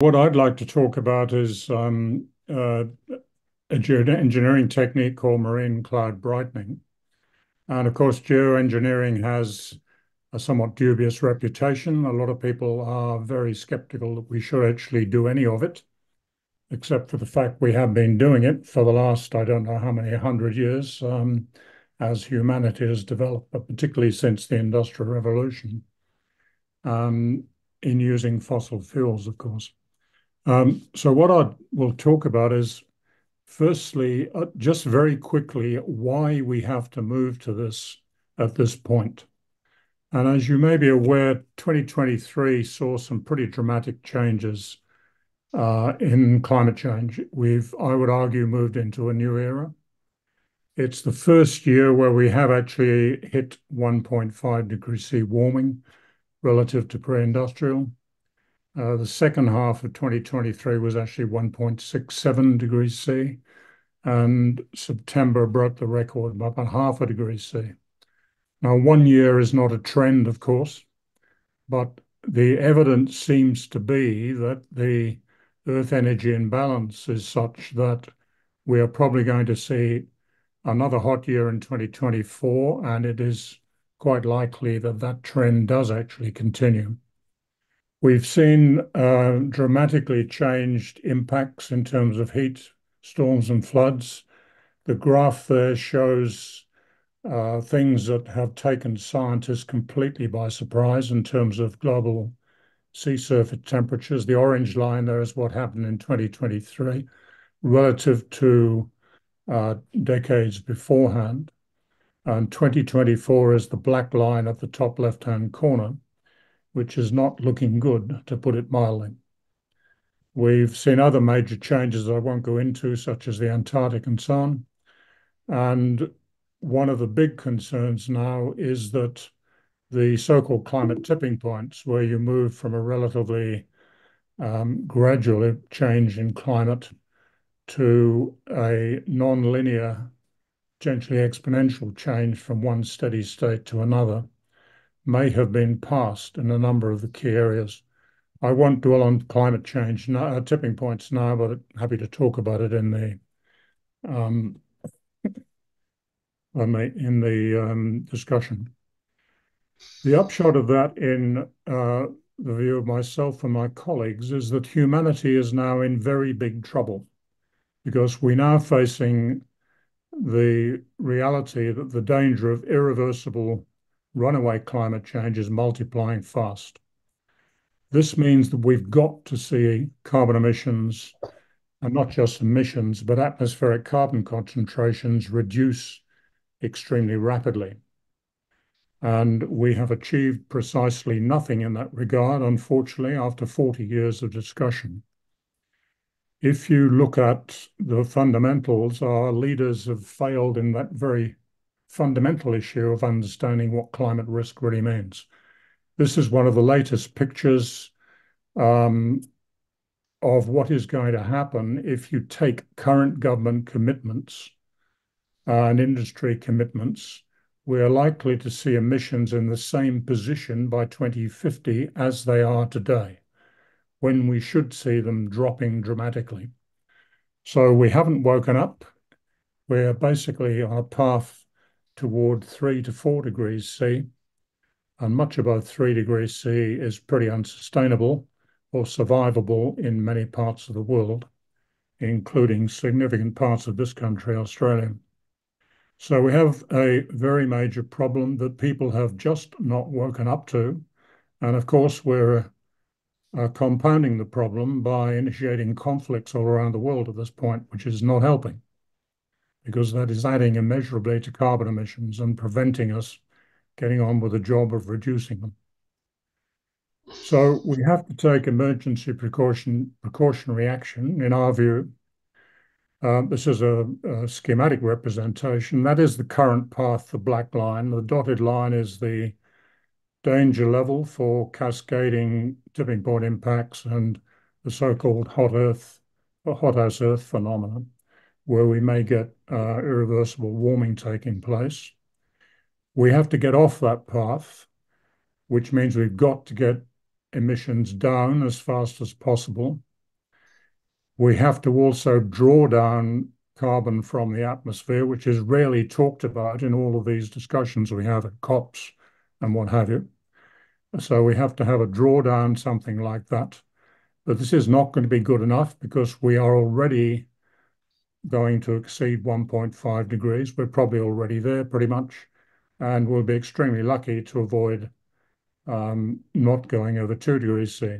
What I'd like to talk about is um, uh, a geoengineering technique called marine cloud brightening. And of course, geoengineering has a somewhat dubious reputation. A lot of people are very skeptical that we should actually do any of it, except for the fact we have been doing it for the last, I don't know how many hundred years, um, as humanity has developed, but particularly since the Industrial Revolution, um, in using fossil fuels, of course. Um, so what I will talk about is, firstly, uh, just very quickly, why we have to move to this at this point. And as you may be aware, 2023 saw some pretty dramatic changes uh, in climate change. We've, I would argue, moved into a new era. It's the first year where we have actually hit 1.5 degrees C warming relative to pre-industrial. Uh, the second half of 2023 was actually 1.67 degrees C, and September broke the record by about half a degree C. Now, one year is not a trend, of course, but the evidence seems to be that the Earth energy imbalance is such that we are probably going to see another hot year in 2024, and it is quite likely that that trend does actually continue. We've seen uh, dramatically changed impacts in terms of heat, storms, and floods. The graph there shows uh, things that have taken scientists completely by surprise in terms of global sea surface temperatures. The orange line there is what happened in 2023 relative to uh, decades beforehand. And 2024 is the black line at the top left-hand corner which is not looking good, to put it mildly. We've seen other major changes that I won't go into, such as the Antarctic and so on. And one of the big concerns now is that the so-called climate tipping points, where you move from a relatively um, gradual change in climate to a non-linear, gently exponential change from one steady state to another, may have been passed in a number of the key areas. I won't dwell on climate change uh, tipping points now, but happy to talk about it in the um, in the um, discussion. The upshot of that in uh, the view of myself and my colleagues is that humanity is now in very big trouble because we're now facing the reality that the danger of irreversible runaway climate change is multiplying fast. This means that we've got to see carbon emissions, and not just emissions, but atmospheric carbon concentrations reduce extremely rapidly. And we have achieved precisely nothing in that regard, unfortunately, after 40 years of discussion. If you look at the fundamentals, our leaders have failed in that very fundamental issue of understanding what climate risk really means. This is one of the latest pictures um, of what is going to happen if you take current government commitments uh, and industry commitments. We're likely to see emissions in the same position by 2050 as they are today, when we should see them dropping dramatically. So we haven't woken up. We're basically on a path toward three to four degrees C, and much above three degrees C is pretty unsustainable or survivable in many parts of the world, including significant parts of this country, Australia. So we have a very major problem that people have just not woken up to. And of course, we're uh, compounding the problem by initiating conflicts all around the world at this point, which is not helping because that is adding immeasurably to carbon emissions and preventing us getting on with the job of reducing them. So we have to take emergency precaution, precautionary action, in our view. Uh, this is a, a, schematic representation. That is the current path, the black line. The dotted line is the danger level for cascading tipping point impacts and the so-called hot earth, hothouse earth phenomenon where we may get Uh, irreversible warming taking place. We have to get off that path, which means we've got to get emissions down as fast as possible. We have to also draw down carbon from the atmosphere, which is rarely talked about in all of these discussions we have at COPs and what have you. So we have to have a drawdown, something like that. But this is not going to be good enough because we are already going to exceed 1.5 degrees. We're probably already there pretty much, and we'll be extremely lucky to avoid um, not going over 2 degrees C,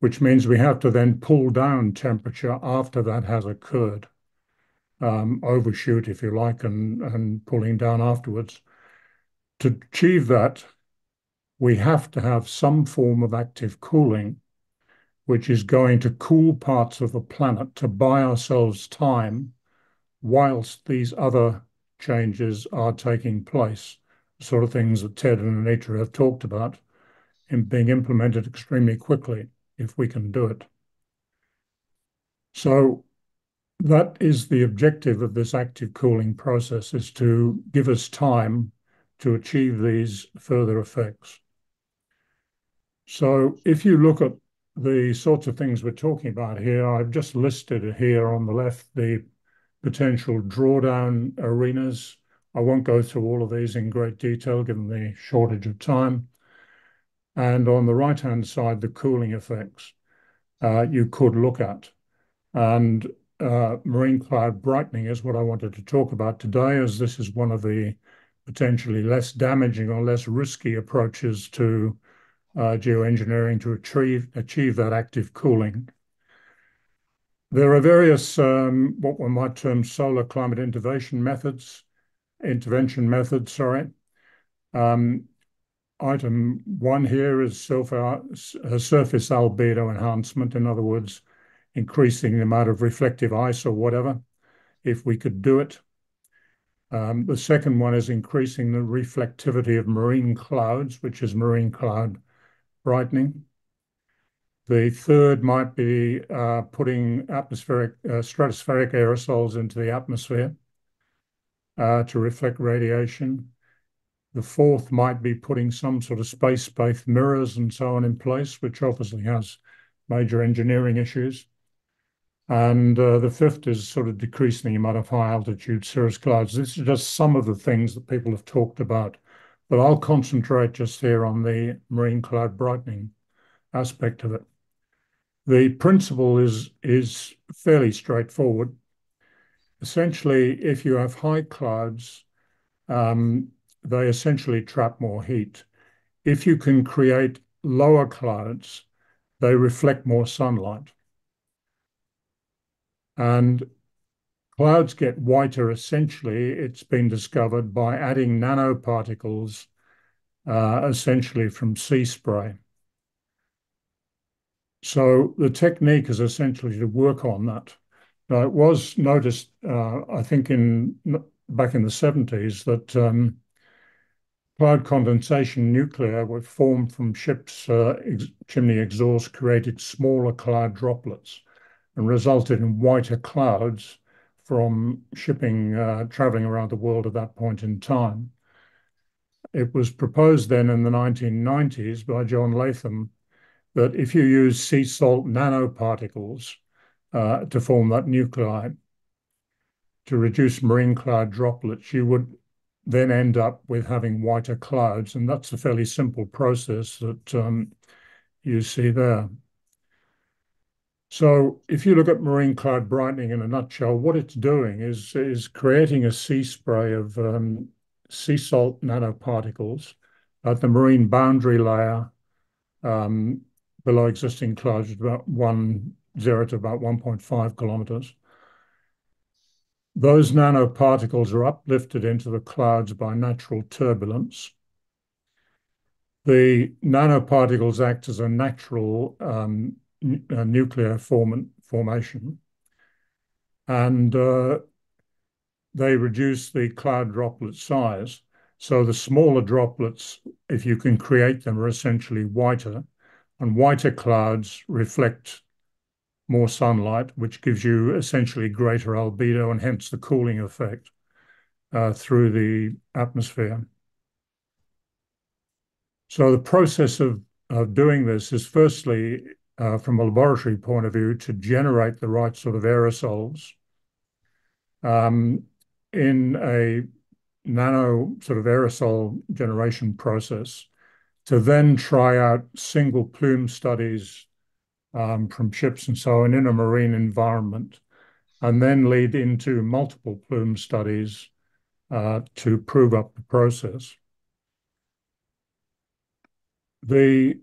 which means we have to then pull down temperature after that has occurred, um, overshoot, if you like, and, and pulling down afterwards. To achieve that, we have to have some form of active cooling, which is going to cool parts of the planet to buy ourselves time whilst these other changes are taking place, the sort of things that Ted and Anita have talked about in being implemented extremely quickly if we can do it. So that is the objective of this active cooling process, is to give us time to achieve these further effects. So if you look at the sorts of things we're talking about here, I've just listed here on the left the potential drawdown arenas. I won't go through all of these in great detail given the shortage of time. And on the right-hand side, the cooling effects uh, you could look at. And uh, marine cloud brightening is what I wanted to talk about today, as this is one of the potentially less damaging or less risky approaches to geoengineering to achieve achieve that active cooling. There are various, um, what one might term solar climate intervention methods, intervention methods, sorry. Um, item one here is surface albedo enhancement. In other words, increasing the amount of reflective ice or whatever, if we could do it. Um, the second one is increasing the reflectivity of marine clouds, which is marine cloud brightening. The third might be uh, putting atmospheric, uh, stratospheric aerosols into the atmosphere uh, to reflect radiation. The fourth might be putting some sort of space-based mirrors and so on in place, which obviously has major engineering issues. And the fifth is sort of decreasing the amount of high altitude cirrus clouds. This is just some of the things that people have talked about, but I'll concentrate just here on the marine cloud brightening aspect of it. The principle is, is fairly straightforward. Essentially, if you have high clouds, um, they essentially trap more heat. If you can create lower clouds, they reflect more sunlight. Clouds get whiter, essentially, it's been discovered by adding nanoparticles, uh, essentially from sea spray. So the technique is essentially to work on that. Now, it was noticed, uh, I think in back in the 70s, that um, cloud condensation nuclei were formed from ships' uh, chimney exhaust, created smaller cloud droplets and resulted in whiter clouds from shipping uh, traveling around the world at that point in time. It was proposed then in the 1990s by John Latham that if you use sea salt nanoparticles uh, to form that nuclei to reduce marine cloud droplets, you would then end up with having whiter clouds. And that's a fairly simple process that um, you see there. So if you look at marine cloud brightening in a nutshell, what it's doing is, is creating a sea spray of um, sea salt nanoparticles at the marine boundary layer um, below existing clouds, about one zero to about 1.5 kilometers. Those nanoparticles are uplifted into the clouds by natural turbulence. The nanoparticles act as a natural um, nuclear form formation, and uh, they reduce the cloud droplet size. So the smaller droplets, if you can create them, are essentially whiter, and whiter clouds reflect more sunlight, which gives you essentially greater albedo and hence the cooling effect uh, through the atmosphere. So the process of, of doing this is firstly Uh, from a laboratory point of view, to generate the right sort of aerosols um, in a nano sort of aerosol generation process to then try out single plume studies um, from ships and so on in a marine environment, and then lead into multiple plume studies uh, to prove up the process. The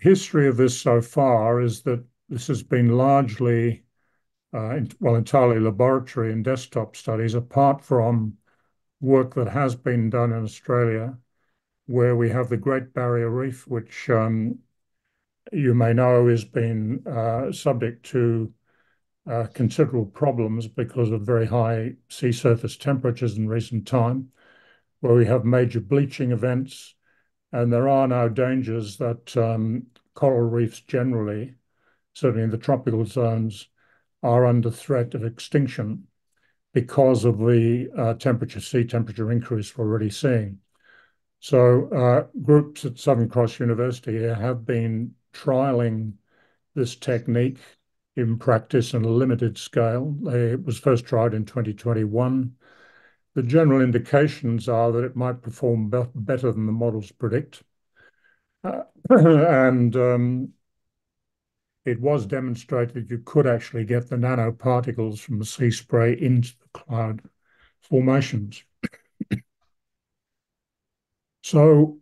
history of this so far is that this has been largely, uh, well, entirely laboratory and desktop studies, apart from work that has been done in Australia, where we have the Great Barrier Reef, which um, you may know has been uh, subject to uh, considerable problems because of very high sea surface temperatures in recent time, where we have major bleaching events, and there are now dangers that um, coral reefs generally, certainly in the tropical zones, are under threat of extinction because of the uh, temperature, sea temperature increase we're already seeing. So uh, groups at Southern Cross University have been trialing this technique in practice on a limited scale. It was first tried in 2021. The general indications are that it might perform better than the models predict. Uh, and um, it was demonstrated you could actually get the nanoparticles from the sea spray into the cloud formations. So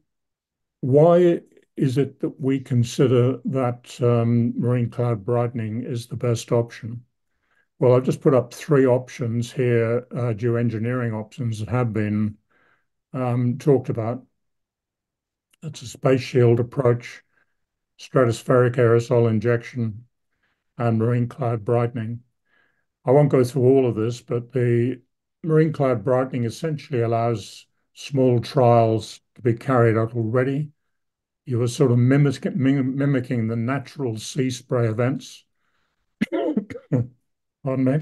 why is it that we consider that um, marine cloud brightening is the best option? Well, I've just put up three options here, uh, geoengineering options that have been um, talked about. It's a space shield approach, stratospheric aerosol injection, and marine cloud brightening. I won't go through all of this, but the marine cloud brightening essentially allows small trials to be carried out already. You are sort of mimicking the natural sea spray events. Pardon me.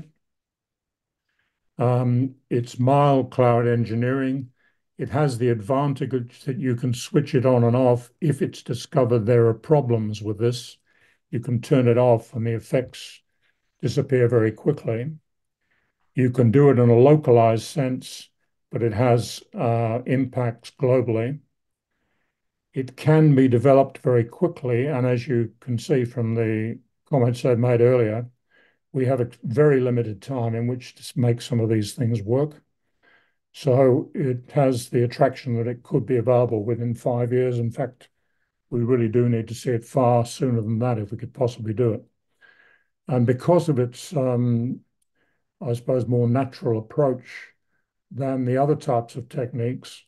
Um, it's mild cloud engineering. It has the advantage that you can switch it on and off. If it's discovered there are problems with this, you can turn it off, and the effects disappear very quickly. You can do it in a localized sense, but it has uh, impacts globally. It can be developed very quickly, and as you can see from the comments I made earlier, we have a very limited time in which to make some of these things work. So it has the attraction that it could be available within five years. In fact, we really do need to see it far sooner than that if we could possibly do it. And because of its, um, I suppose, more natural approach than the other types of techniques,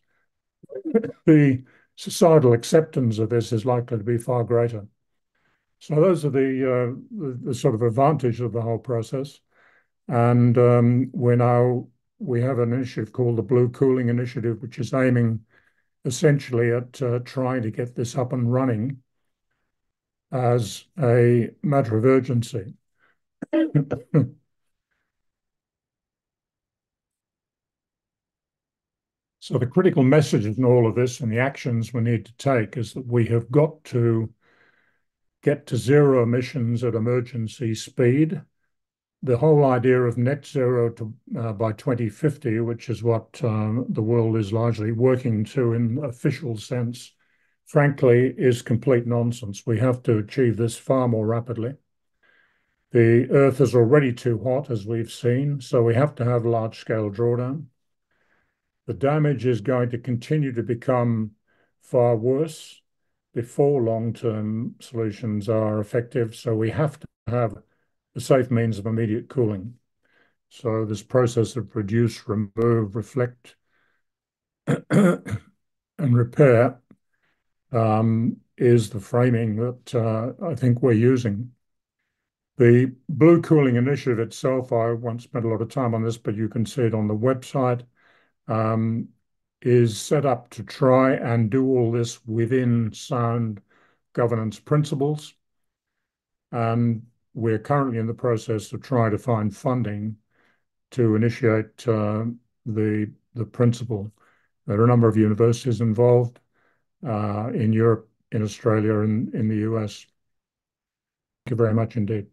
the societal acceptance of this is likely to be far greater. So those are the sort of advantages of the whole process. And um, we have an initiative called the Blue Cooling Initiative, which is aiming essentially at trying to get this up and running as a matter of urgency. So the critical message in all of this and the actions we need to take is that we have got to get to zero emissions at emergency speed. The whole idea of net zero uh, by 2050, which is what um, the world is largely working to in official sense, frankly, is complete nonsense. We have to achieve this far more rapidly. The Earth is already too hot, as we've seen, so we have to have large-scale drawdown. The damage is going to continue to become far worse before long-term solutions are effective, so we have to have a safe means of immediate cooling. So this process of reduce, remove, reflect, and repair um, is the framing that uh, I think we're using. The Blue Cooling Initiative itself, I won't spend a lot of time on this, but you can see it on the website, um, is set up to try and do all this within sound governance principles. And we're currently in the process of trying to find funding to initiate uh, the principle. There are a number of universities involved uh, in Europe, in Australia, and in the U.S. Thank you very much indeed.